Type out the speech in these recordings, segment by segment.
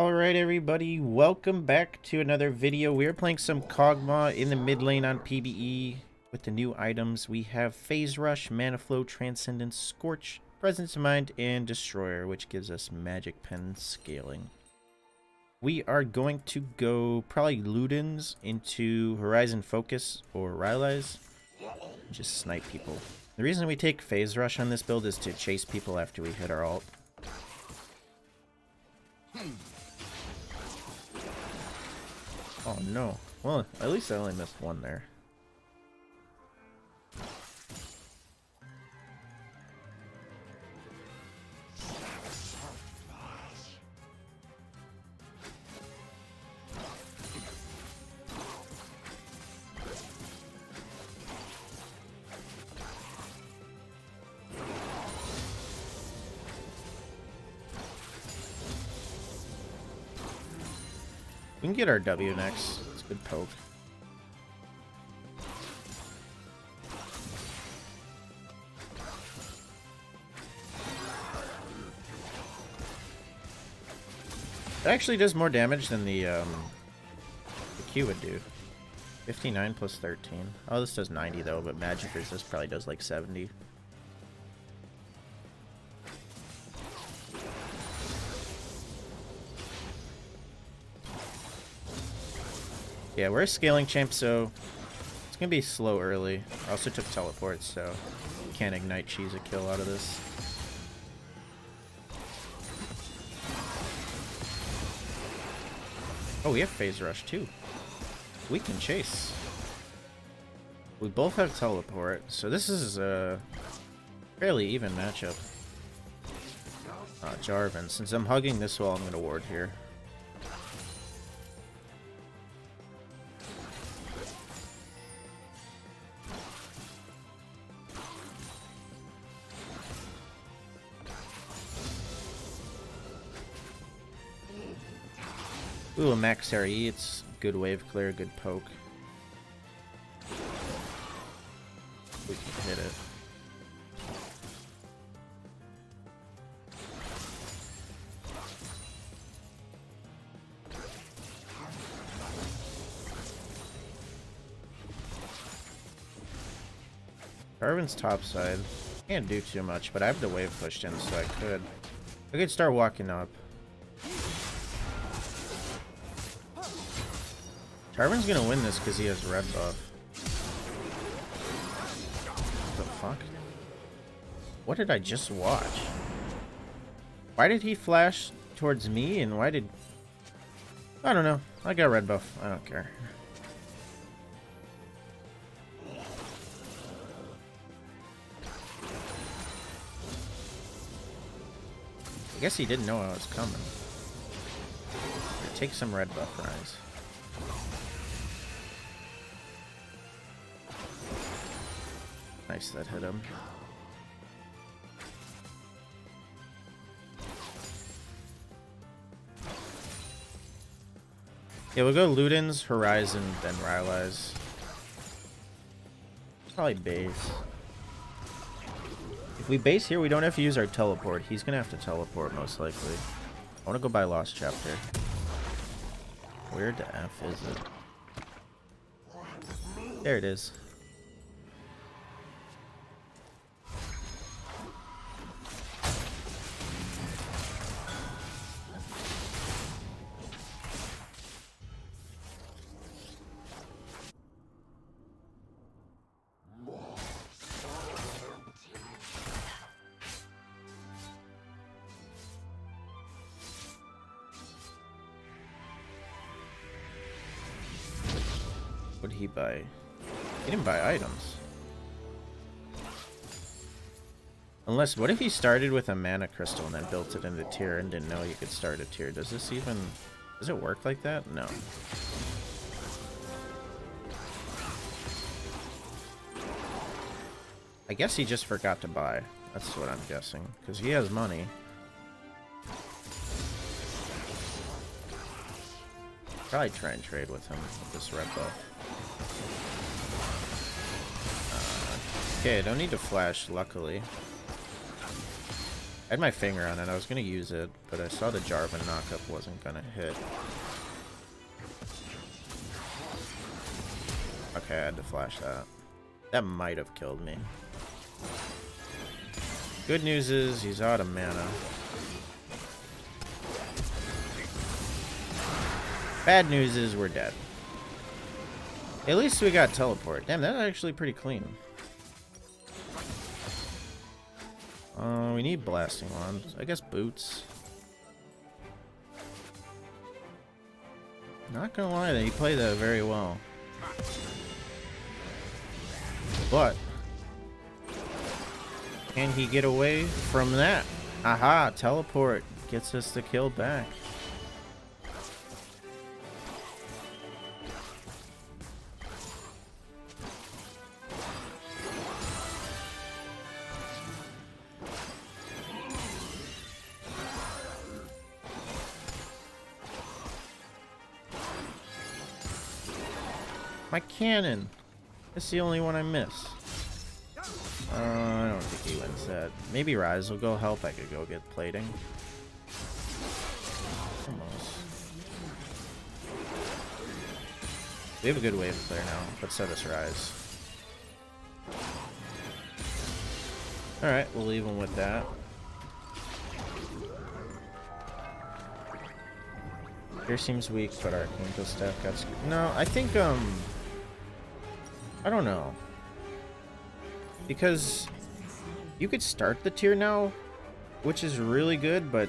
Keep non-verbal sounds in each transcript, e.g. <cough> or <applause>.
Alright everybody, welcome back to another video. We are playing some Kog'Maw in the mid lane on PBE with the new items. We have Phase Rush, Mana Flow, Transcendence, Scorch, Presence of Mind, and Destroyer, which gives us Magic Pen scaling. We are going to go probably Ludens into Horizon Focus or Rylai's. Just snipe people. The reason we take Phase Rush on this build is to chase people after we hit our ult. Oh no. Well, at least I only missed one there. We can get our W next. It's a good poke. It actually does more damage than the, um, the Q would do. 59 plus 13. Oh, this does 90 though, but Magic Resist probably does like 70. Yeah, we're a scaling champ, so it's gonna be slow early. I also took teleport, so can't ignite cheese a kill out of this. Oh, we have phase rush too. We can chase. We both have teleport, so this is a fairly even matchup. Uh, Jarvan, since I'm hugging this wall, I'm gonna ward here. Ooh, a max RE, it's good wave clear, good poke. We can hit it. Jarvan's top side. Can't do too much, but I have the wave pushed in, so I could. I could start walking up. Jarvan's gonna win this because he has red buff. What the fuck? What did I just watch? Why did he flash towards me and why did... I don't know. I got red buff. I don't care. I guess he didn't know I was coming. Take some red buff, Ryze. Nice, that hit him. Yeah, we'll go Ludens, Horizon, then Rylai's. Probably base. If we base here, we don't have to use our teleport. He's gonna have to teleport, most likely. I wanna go buy Lost Chapter. Where the F is it? There it is. He didn't buy items. Unless, what if he started with a mana crystal and then built it into tear and didn't know you could start a tear? Does this even, does it work like that? No. I guess he just forgot to buy. That's what I'm guessing. Because he has money. Probably try and trade with him with this red buff. Okay, I don't need to flash, luckily. I had my finger on it. I was to use it, but I saw the Jarvan knockup wasn't to hit. Okay, I had to flash that. That might have killed me. Good news is he's out of mana. Bad news is we're dead. At least we got teleport. Damn, that's actually pretty clean. Uh, we need blasting wands. I guess boots. Not gonna lie, they play that very well. But can he get away from that? Aha, teleport gets us the kill back. Cannon. That's the only one I miss. Uh, I don't think he wins that. Maybe Ryze will go help. I could go get plating. Almost. We have a good wave player now, but so does Ryze. Alright, we'll leave him with that. Here seems weak, but our Archangel staff got... No, I think, um... I don't know. Because you could start the tear now, which is really good, but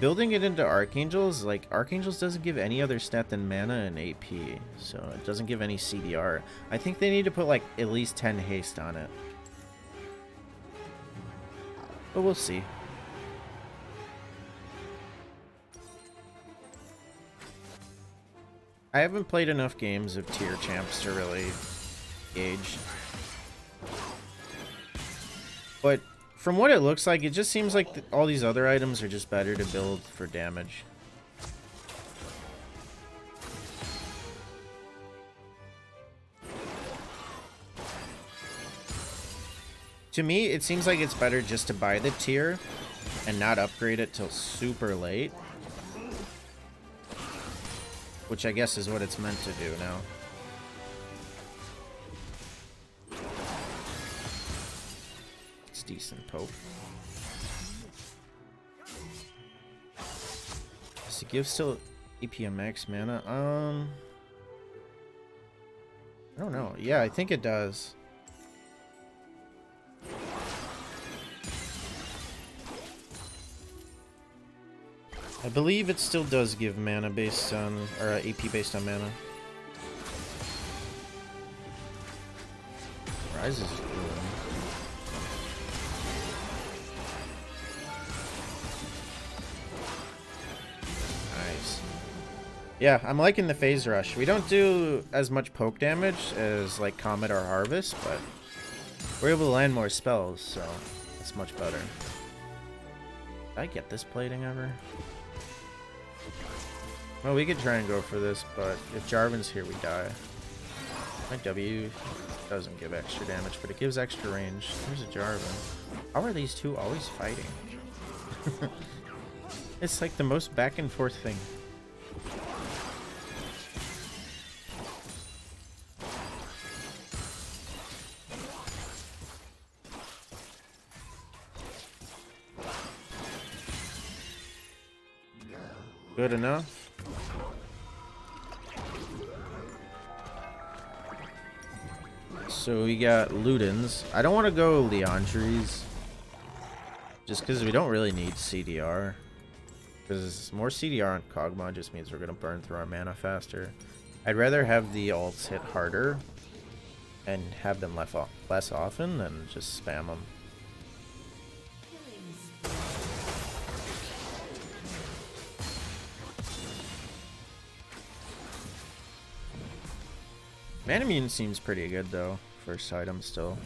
building it into Archangels, like, Archangels doesn't give any other stat than mana and AP, so it doesn't give any CDR. I think they need to put, like, at least 10 haste on it. But we'll see. I haven't played enough games of tear champs to really gauge. But from what it looks like, it just seems like all these other items are just better to build for damage. To me, it seems like it's better just to buy the tear and not upgrade it till super late. Which I guess is what it's meant to do now. Decent Pope. Does it give still EPM max mana? Um, I don't know. Yeah, I think it does. I believe it still does give mana based on, or uh, AP based on mana. Ryze's Yeah, I'm liking the phase rush. We don't do as much poke damage as like Comet or Harvest, but we're able to land more spells, so it's much better. Did I get this plating ever? Well, we could try and go for this, but if Jarvan's here, we die. My W doesn't give extra damage, but it gives extra range. There's a Jarvan. How are these two always fighting? <laughs> it's like the most back and forth thing. Good enough. So we got Ludens. I don't want to go Liandry's. Just because we don't really need CDR. Because more CDR on Kog'Maw just means we're going to burn through our mana faster. I'd rather have the ults hit harder and have them left less often than just spam them. Manamune seems pretty good though. First item still.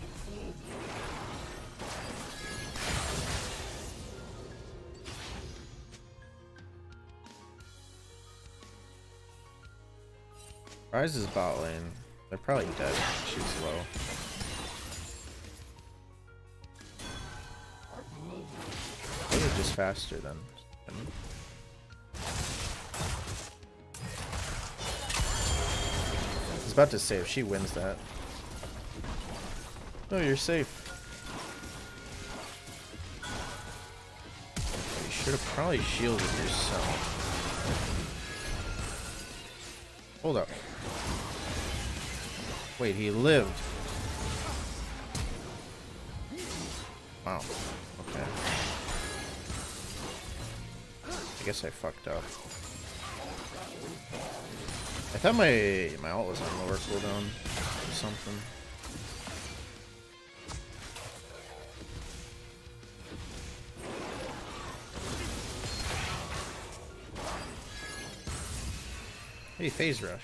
Ryze is bot lane. They're probably dead. She's low. is faster than. I was about to say if she wins that. No, you're safe. You should have probably shielded yourself. Hold up. Wait, he lived. Wow. Okay. I guess I fucked up. I thought my my ult was on lower cooldown or something. Hey, phase rush.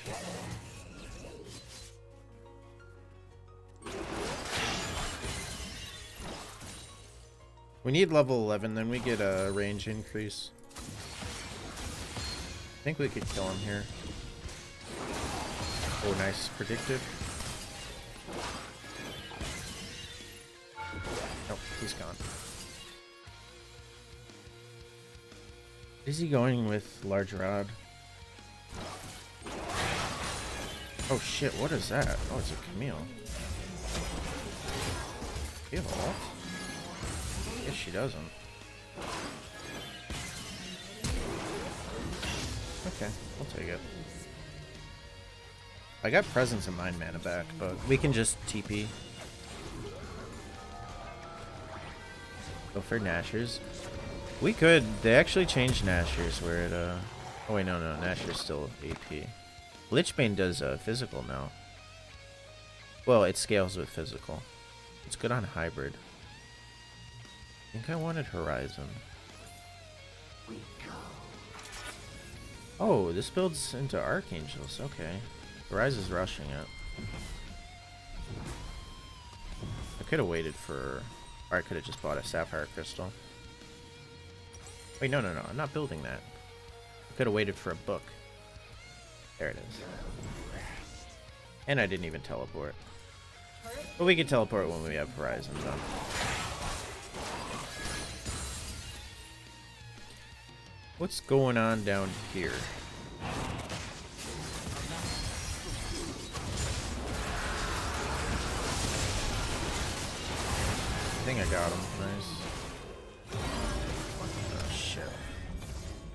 We need level 11, then we get a range increase. I think we could kill him here. Oh, nice. Predicted. Nope, he's gone. Is he going with large rod? Oh shit, what is that? Oh, it's a Camille. Do you have a ult? Guess she doesn't. Okay, I'll take it. I got Presence and Mind Mana back, but we can just TP. Go for Nashor's. We could. They actually changed Nashor's where it, uh... Oh wait, no, no. Nashor's still AP. Lichbane does uh, physical now. Well, it scales with physical. It's good on hybrid. I think I wanted Horizon. Oh, this builds into Archangels. Okay. Horizon's rushing it. I could have waited for... Or I could have just bought a Sapphire Crystal. Wait, no, no, no. I'm not building that. I could have waited for a book. There it is. And I didn't even teleport. But we can teleport when we have Horizon done. What's going on down here? Think I got him. Nice. Oh, shit.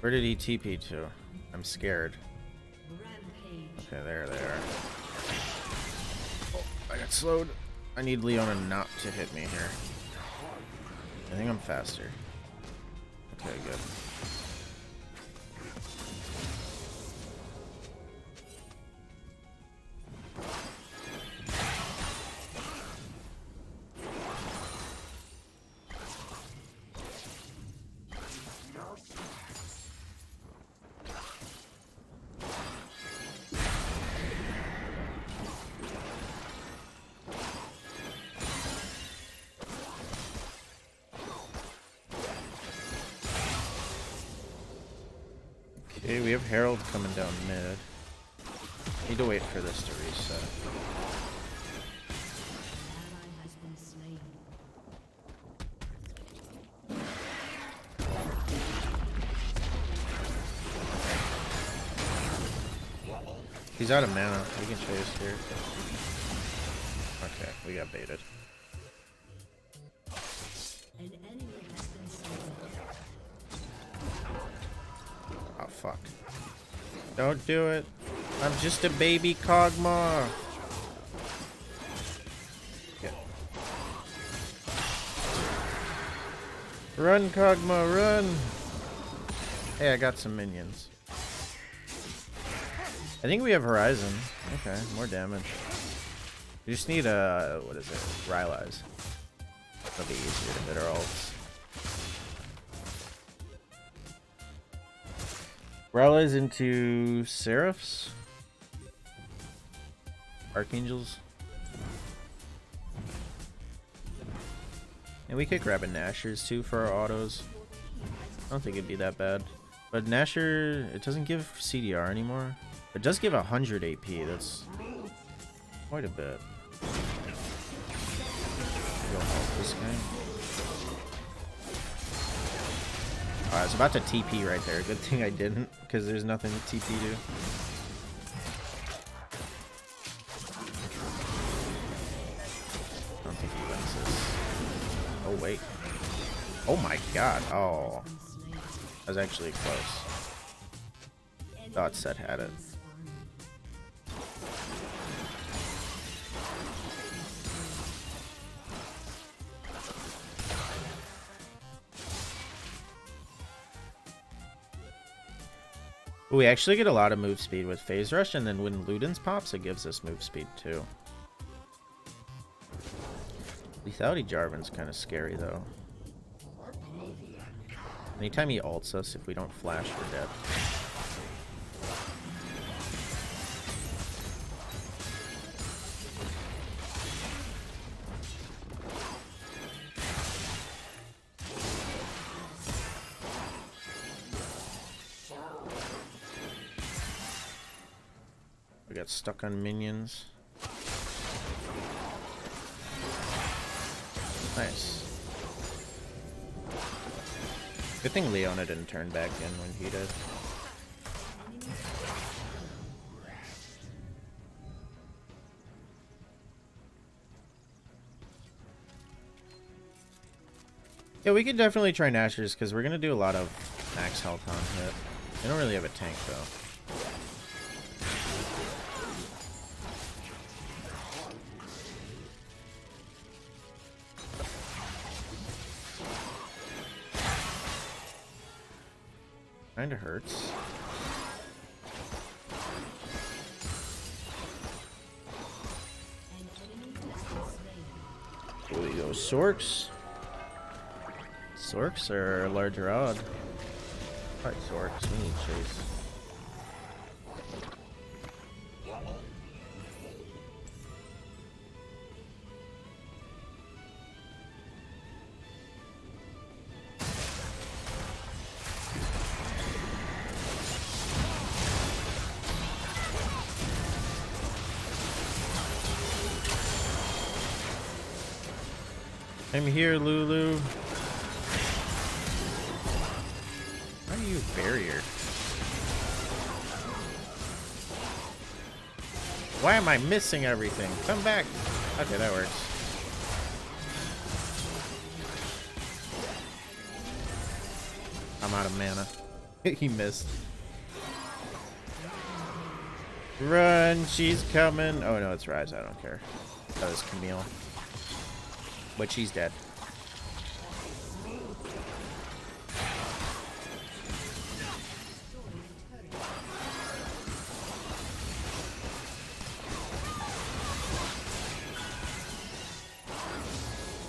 Where did he TP to? I'm scared. Okay, there they are. Oh, I got slowed. I need Leona not to hit me here. I think I'm faster. Okay, good. Okay, we have Herald coming down mid. Need to wait for this to reset. He's out of mana. We can chase here. Okay, we got baited. Fuck. Don't do it. I'm just a baby Kog'Maw. Run, Kog'Maw, run! Hey, I got some minions. I think we have Horizon. Okay, more damage. We just need a, what is it, Rylai's. That'll be easier to hit our ults. Rylai's into Seraphs? Archangels? And we could grab a Nashor's too for our autos. I don't think it'd be that bad. But Nashor, it doesn't give CDR anymore. It does give 100 AP, that's quite a bit. Help this guy. I was about to TP right there. Good thing I didn't, because there's nothing to TP to. I don't think he wins this. Oh, wait. Oh my god. Oh. That was actually close. Thought Sett had it. We actually get a lot of move speed with Phase Rush, and then when Ludens pops, it gives us move speed too. Lethality Jarvan's kind of scary though. Anytime he ults us, if we don't flash, we're dead. Stuck on minions. Nice. Good thing Leona didn't turn back in when he did. Yeah, we could definitely try Nashor's because we're going to do a lot of max health on hit. They don't really have a tank though. Kinda hurts. Here we go, Sorks. Sorks or large rod? Probably Sorks, we need chase. I'm here, Lulu. Why are you barrier? Why am I missing everything? Come back. Okay, that works. I'm out of mana. <laughs> he missed. Run, she's coming. Oh no, it's Ryze. I don't care. That was Camille. But she's dead.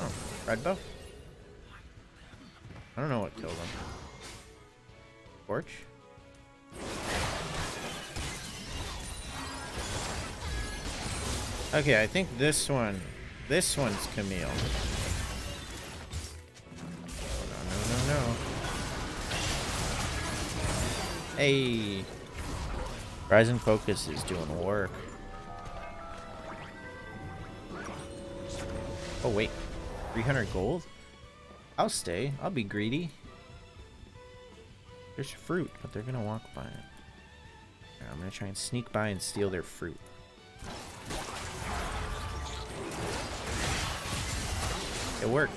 Oh, red buff? I don't know what killed him. Torch? Okay, I think this one this one's Camille. No, no, no, no. Hey. Horizon Focus is doing work. Oh, wait. 300 gold? I'll stay. I'll be greedy. There's fruit, but they're gonna walk by it. I'm gonna try and sneak by and steal their fruit. It worked.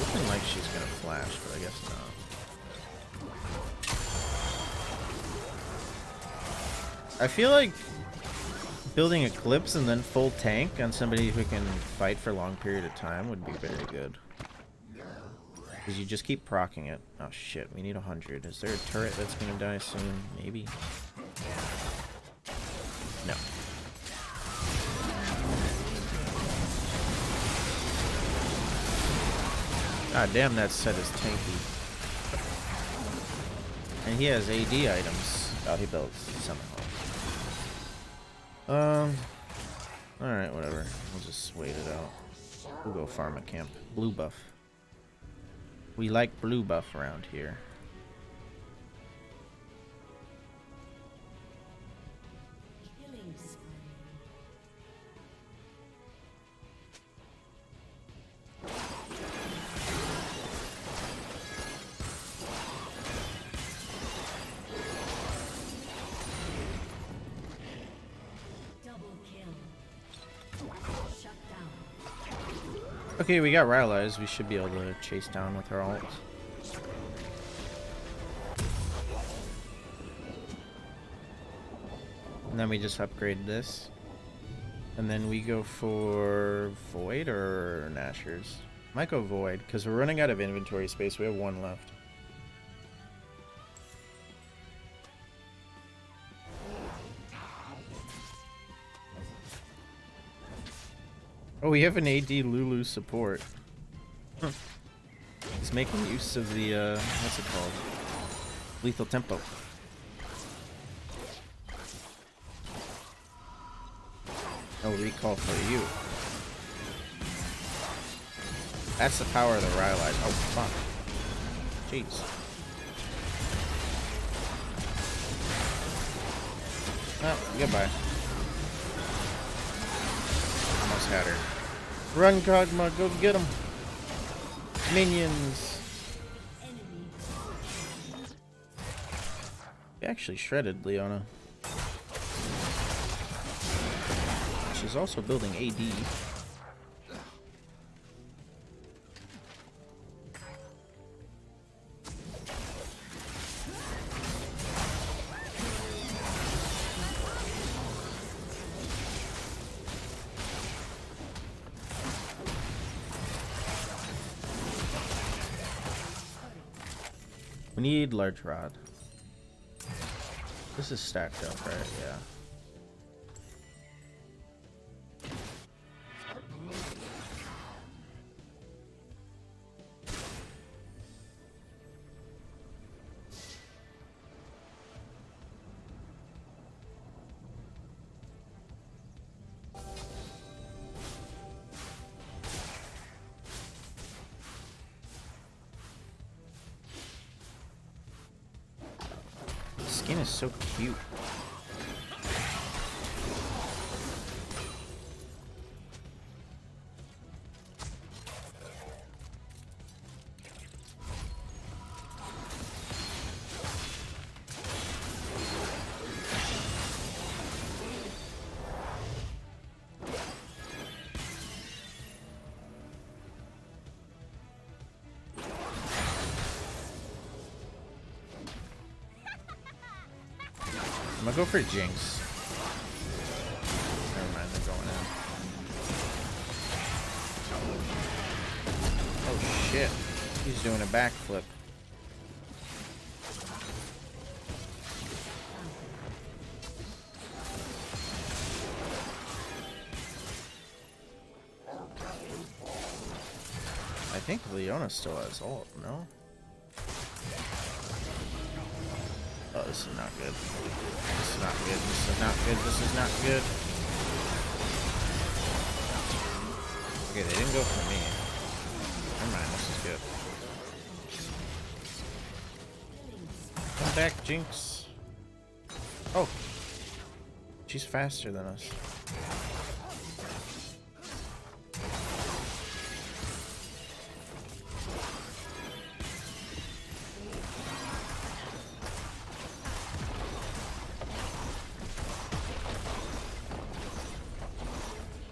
Looking like she's gonna flash, but I guess not. I feel like building Eclipse and then full tank on somebody who can fight for a long period of time would be very good. Because you just keep procking it. Oh shit, we need a 100. Is there a turret that's gonna die soon? Maybe. No. God damn, that Sett is tanky. And he has AD items. Oh, he built somehow. Um. Alright, whatever. We'll just wait it out. We'll go farm a camp. Blue buff. We like blue buff around here. Okay, we got Rylai's. We should be able to chase down with our ult. And then we just upgrade this. And then we go for Void or Nashor's. Might go Void, because we're running out of inventory space. We have one left. We have an AD Lulu support. He's making use of the, uh, what's it called? Lethal Tempo. No recall for you. That's the power of the Rylai. Oh, fuck. Jeez. Oh, goodbye. Almost had her. Run, Kog'Maw, go get them. Minions. We actually shredded Leona. She's also building AD. We need large rod. This is stacked up, right? Yeah. I'm gonna go for Jinx. Never mind, they're going in. Oh shit. He's doing a backflip. I think Leona still has ult, no? This is not good. This is not good. This is not good. This is not good. Okay, they didn't go for me. Never mind, this is good. Come back, Jinx. Oh. She's faster than us.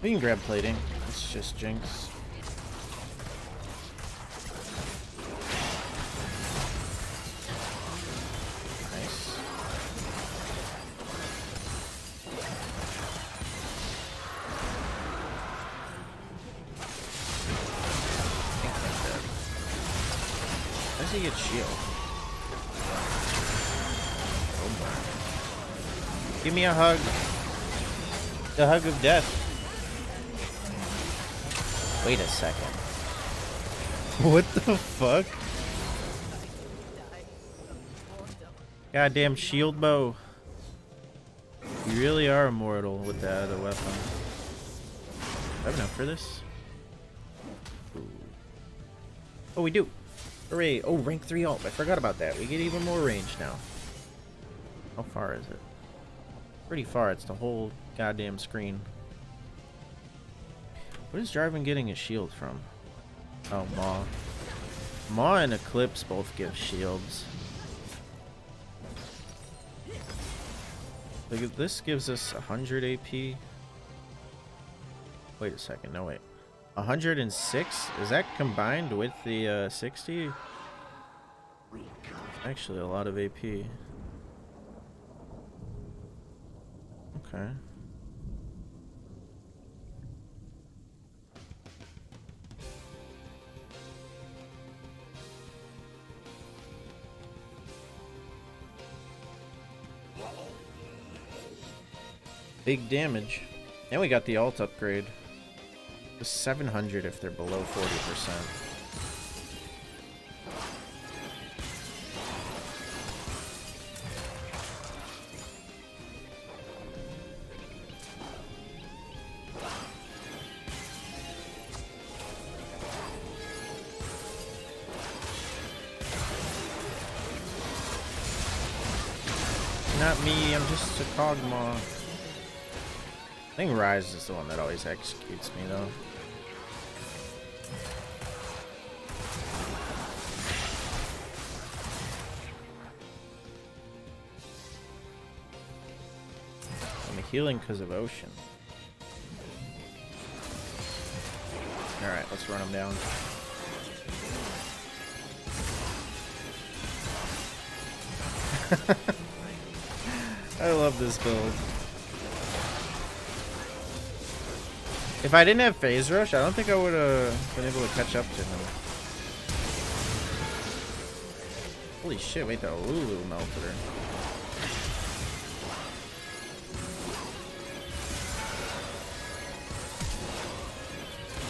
We can grab plating. It's just Jinx. Nice. How does he get shield? Oh. Give me a hug. The hug of death. Wait a second. What the fuck? Goddamn shield bow. You really are immortal with that other weapon. I have enough for this? Ooh. Oh, we do. Hooray. Oh, rank 3 ult. I forgot about that. We get even more range now. How far is it? Pretty far. It's the whole goddamn screen. What is Jarvan getting a shield from? Oh, Maw. Maw and Eclipse both give shields. This gives us 100 AP. Wait a second, no wait. 106? Is that combined with the uh, 60? Actually, a lot of AP. Okay. Big damage. And we got the alt upgrade. 700 if they're below 40%. Not me, I'm just a Kog'Maw. I think Ryze is the one that always executes me though. I'm healing because of Ocean. Alright, let's run him down. <laughs> I love this build. If I didn't have Phase Rush, I don't think I would have been able to catch up to him. Holy shit, wait, that Lulu melted her.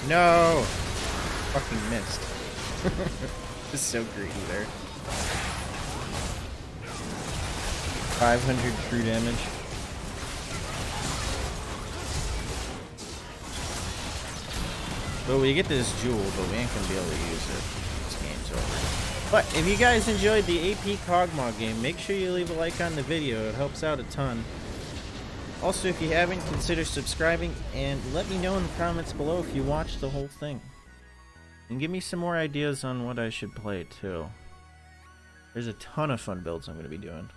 No! Fucking missed. <laughs> Just so greedy there. 500 true damage. But we get this jewel, but we ain't gonna be able to use it. This game's over. But if you guys enjoyed the AP Kog'Maw game, make sure you leave a like on the video. It helps out a ton. Also, if you haven't, consider subscribing and let me know in the comments below if you watched the whole thing. And give me some more ideas on what I should play too. There's a ton of fun builds I'm going to be doing.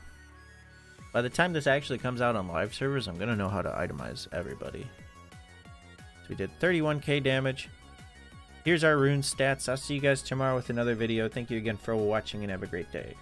By the time this actually comes out on live servers, I'm going to know how to itemize everybody. So we did 31k damage. Here's our rune stats. I'll see you guys tomorrow with another video. Thank you again for watching and have a great day.